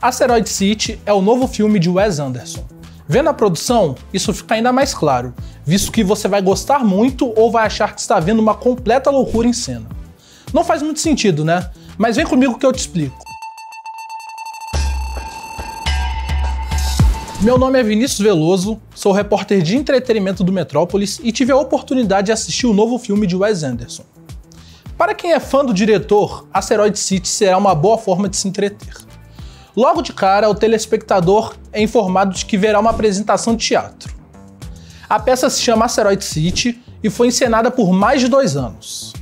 Asteroid City é o novo filme de Wes Anderson. Vendo a produção, isso fica ainda mais claro, visto que você vai gostar muito ou vai achar que está vendo uma completa loucura em cena. Não faz muito sentido, né? Mas vem comigo que eu te explico. Meu nome é Vinícius Veloso, sou repórter de entretenimento do Metrópolis e tive a oportunidade de assistir o novo filme de Wes Anderson. Para quem é fã do diretor, Asteroid City será uma boa forma de se entreter. Logo de cara, o telespectador é informado de que verá uma apresentação de teatro. A peça se chama Asteroid City e foi encenada por mais de dois anos.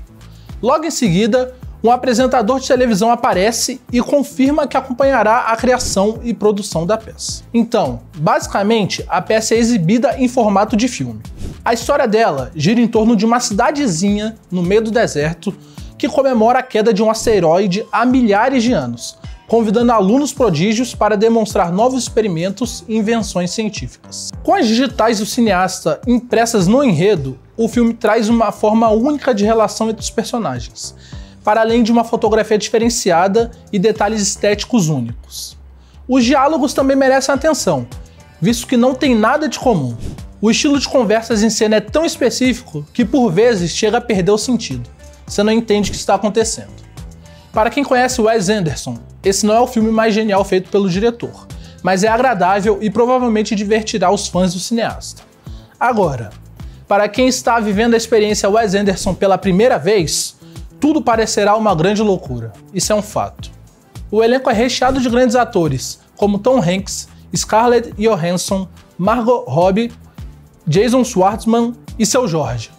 Logo em seguida, um apresentador de televisão aparece e confirma que acompanhará a criação e produção da peça. Então, basicamente, a peça é exibida em formato de filme. A história dela gira em torno de uma cidadezinha no meio do deserto que comemora a queda de um asteroide há milhares de anos, convidando alunos prodígios para demonstrar novos experimentos e invenções científicas. Com as digitais do cineasta impressas no enredo, o filme traz uma forma única de relação entre os personagens, para além de uma fotografia diferenciada e detalhes estéticos únicos. Os diálogos também merecem atenção, visto que não tem nada de comum. O estilo de conversas em cena é tão específico que por vezes chega a perder o sentido. Você não entende o que está acontecendo. Para quem conhece Wes Anderson, esse não é o filme mais genial feito pelo diretor, mas é agradável e provavelmente divertirá os fãs do cineasta. Agora, para quem está vivendo a experiência Wes Anderson pela primeira vez, tudo parecerá uma grande loucura. Isso é um fato. O elenco é recheado de grandes atores, como Tom Hanks, Scarlett Johansson, Margot Robbie, Jason Schwartzman e seu Jorge.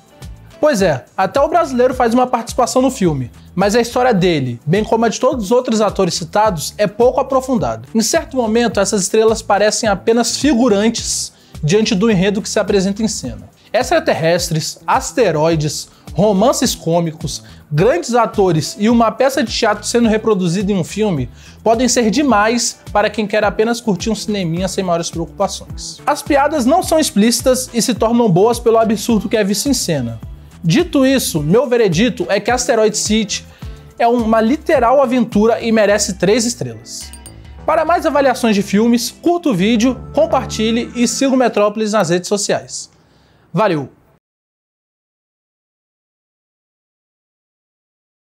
Pois é, até o brasileiro faz uma participação no filme, mas a história dele, bem como a de todos os outros atores citados, é pouco aprofundada. Em certo momento, essas estrelas parecem apenas figurantes diante do enredo que se apresenta em cena. Extraterrestres, asteroides, romances cômicos, grandes atores e uma peça de teatro sendo reproduzida em um filme podem ser demais para quem quer apenas curtir um cineminha sem maiores preocupações. As piadas não são explícitas e se tornam boas pelo absurdo que é visto em cena. Dito isso, meu veredito é que Asteroid City é uma literal aventura e merece 3 estrelas. Para mais avaliações de filmes, curta o vídeo, compartilhe e siga o Metrópolis nas redes sociais. Valeu!